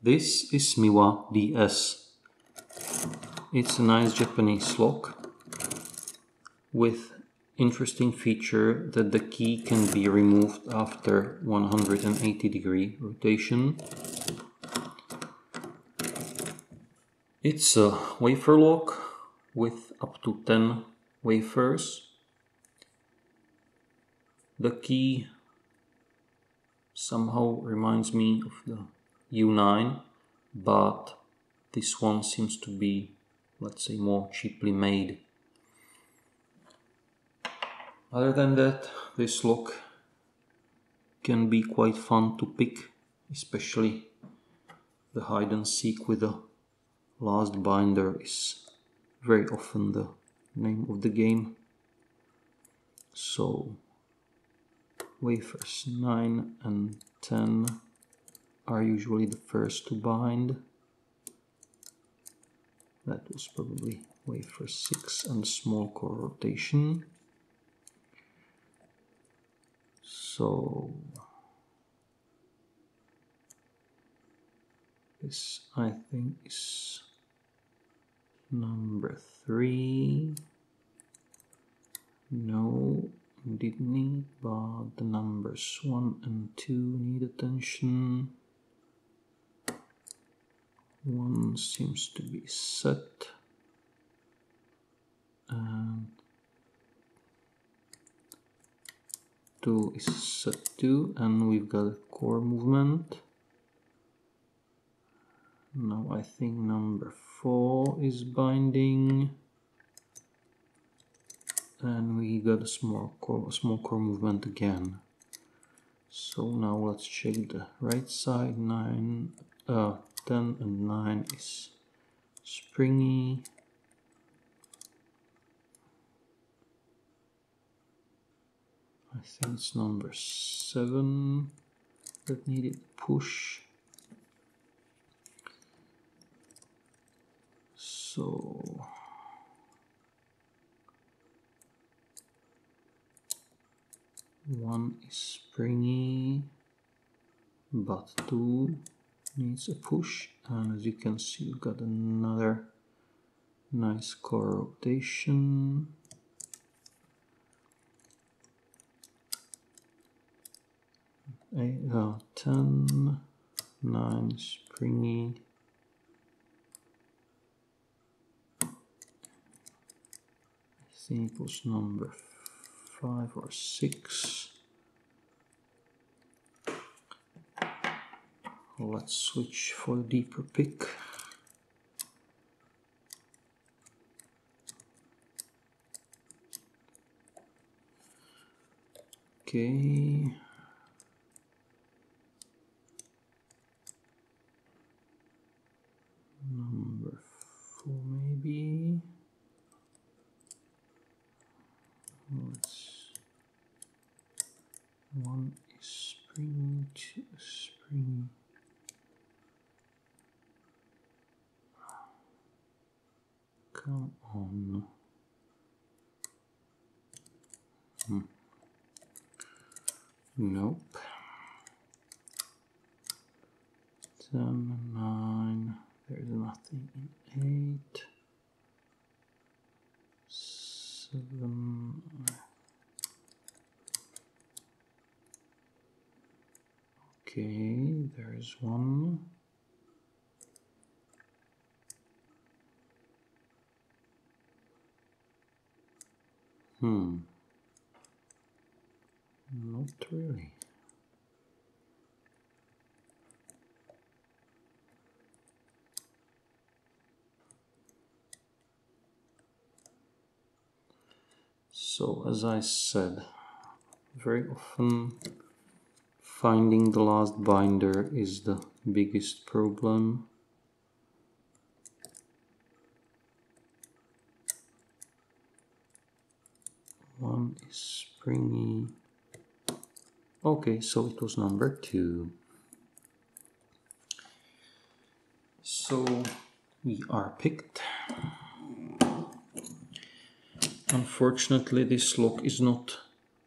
This is Miwa DS. It's a nice Japanese lock with interesting feature that the key can be removed after 180 degree rotation. It's a wafer lock with up to 10 wafers. The key somehow reminds me of the U9, but this one seems to be, let's say, more cheaply made. Other than that, this lock can be quite fun to pick, especially the hide and seek with the last binder is very often the name of the game. So wafers 9 and 10 are usually the first to bind. That was probably wafer 6 and small core rotation. So this I think is number 3. No, didn't need, but the numbers 1 and 2 need attention. 1 seems to be set. And 2 is set too, and we've got a core movement. Now I think number 4 is binding and we got a small core, small core movement again. So now let's check the right side. 9, uh, 10 and 9 is springy. I think it's number 7 that needed push. So one is springy but two needs a push and as you can see we've got another nice core rotation Eight, uh, 10 9 springy I think it was number five or six. Let's switch for a deeper pick. Okay. Number four maybe. Let's one is spring, two spring. Come on. Hmm. Nope. Ten, nine. There's nothing in eight. Seven. Okay, there is one. Hmm. Not really. So, as I said, very often finding the last binder is the biggest problem. Springy. Okay, so it was number two. So we are picked. Unfortunately, this lock is not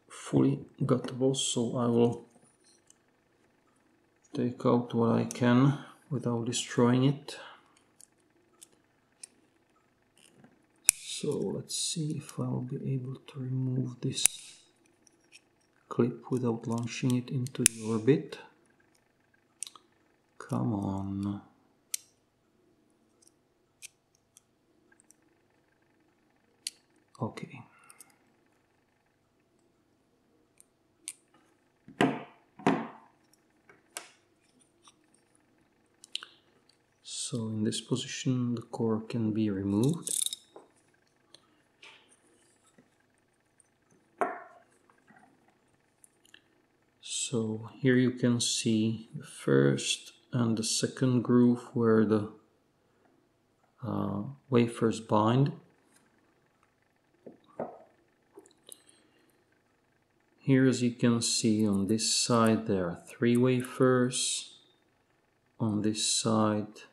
fully guttable, so I will take out what I can without destroying it. So let's see if I'll be able to remove this clip without launching it into the orbit. Come on. Okay. So in this position the core can be removed. So here you can see the first and the second groove where the uh, wafers bind. Here as you can see on this side there are three wafers. On this side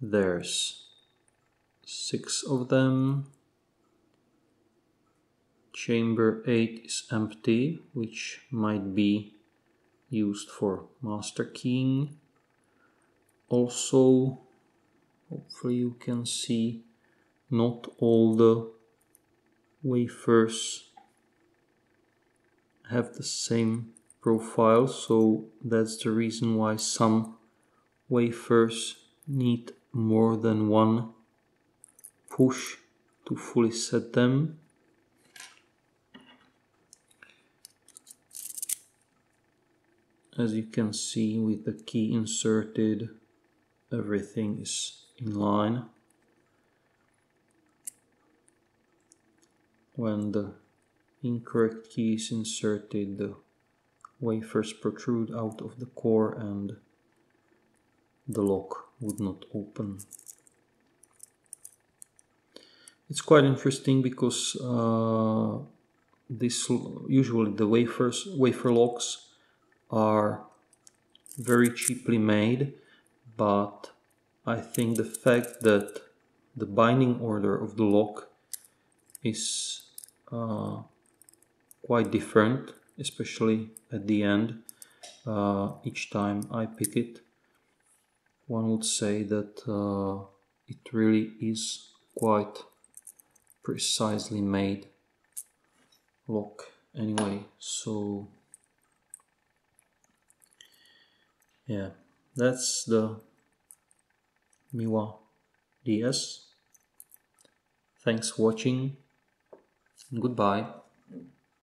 there's six of them. Chamber 8 is empty, which might be used for master keying. Also, hopefully you can see not all the wafers have the same profile, so that's the reason why some wafers need more than one push to fully set them. As you can see with the key inserted, everything is in line. When the incorrect key is inserted, the wafers protrude out of the core and the lock would not open. It's quite interesting because uh, this usually the wafers wafer locks are very cheaply made, but I think the fact that the binding order of the lock is uh, quite different, especially at the end, uh, each time I pick it one would say that uh, it really is quite precisely made lock anyway. So yeah that's the Miwa DS thanks for watching. Goodbye